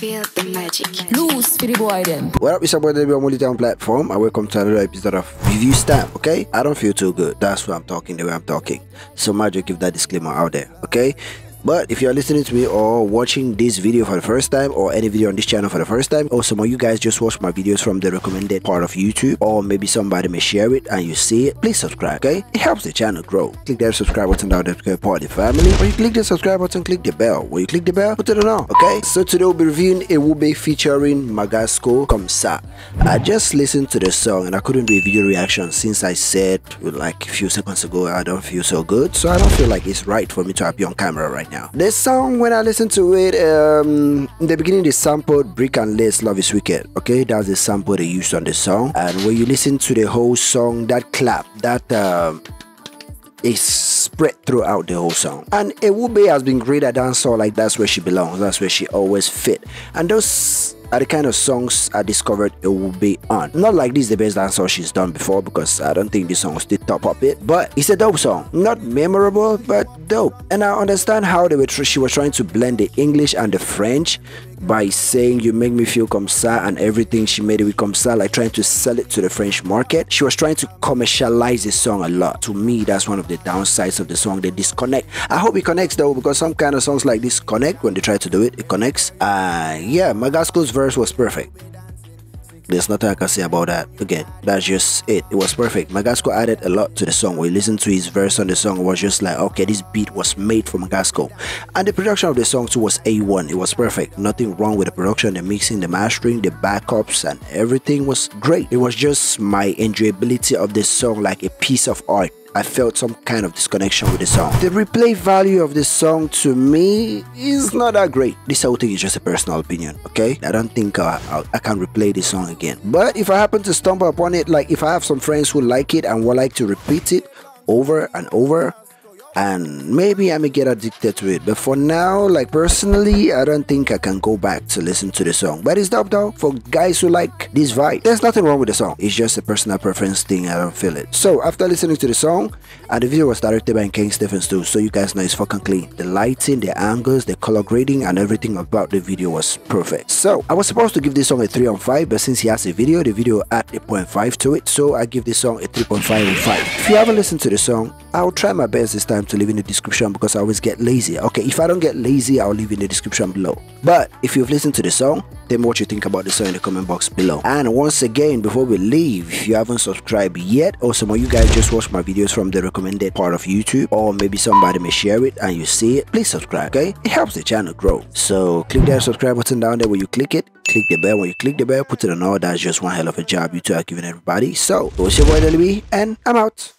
Feel the magic. Loose for the boy them. What up, it's your boy Debbie on Moly Town platform and welcome to another episode of Review Stamp, okay? I don't feel too good. That's why I'm talking the way I'm talking. So magic give that disclaimer out there, okay? But if you're listening to me or watching this video for the first time or any video on this channel for the first time, or some of you guys just watch my videos from the recommended part of YouTube, or maybe somebody may share it and you see it, please subscribe, okay? It helps the channel grow. Click that subscribe button down there to be part of the family, When you click the subscribe button, click the bell. When you click the bell, put it on, okay? So today we'll be reviewing Ewube featuring Magasco Comme Ça. I just listened to the song and I couldn't do a video reaction since I said like a few seconds ago I don't feel so good, so I don't feel like it's right for me to appear on camera right now. The song, when I listened to it, um, in the beginning they sampled Brick and Lace Love is Wicked. Okay, that's the sample they used on the song. And when you listen to the whole song, that clap, that um, is spread throughout the whole song. And Ewube has been great at dancehall, like that's where she belongs, that's where she always fit. And those are the kind of songs I discovered it will be on. Not like this the best dancehall she's done before because I don't think this song did top up it, but it's a dope song. Not memorable, but dope. And I understand how they were she was trying to blend the English and the French by saying you make me feel comme ça and everything she made it with comme ça like trying to sell it to the French market. She was trying to commercialize the song a lot. To me that's one of the downsides of the song. They disconnect. I hope it connects though because some kind of songs like this connect when they try to do it. It connects. Uh yeah Magasco's verse was perfect there's nothing I can say about that. Again, that's just it. It was perfect. Magasco added a lot to the song. We listened to his verse on the song, was just like, okay, this beat was made for Magasco. And the production of the song too was A1. It was perfect. Nothing wrong with the production, the mixing, the mastering, the backups, and everything was great. It was just my enjoyability of the song like a piece of art I felt some kind of disconnection with the song. The replay value of the song to me is not that great. This whole thing is just a personal opinion, okay? I don't think uh, I can replay this song again. But if I happen to stumble upon it, like if I have some friends who like it and would like to repeat it over and over, and maybe I may get addicted to it. But for now, like personally, I don't think I can go back to listen to the song. But it's dope though for guys who like this vibe. There's nothing wrong with the song. It's just a personal preference thing. I don't feel it. So after listening to the song, and the video was directed by King Stephens too, so you guys know it's fucking clean. The lighting, the angles, the color grading, and everything about the video was perfect. So I was supposed to give this song a 3 on 5, but since he has a video, the video add a 0.5 to it, so I give this song a 3.5 on 5. If you haven't listened to the song, I'll try my best this time to leave in the description because I always get lazy. Okay, if I don't get lazy, I'll leave in the description below. But if you've listened to the song, tell me what you think about the song in the comment box below. And once again, before we leave, if you haven't subscribed yet, or some of you guys just watch my videos from the recommended part of YouTube, or maybe somebody may share it and you see it, please subscribe, okay? It helps the channel grow. So click that subscribe button down there when you click it click the bell when you click the bell put it on all that's just one hell of a job you two are giving everybody so it was your boy Deli and i'm out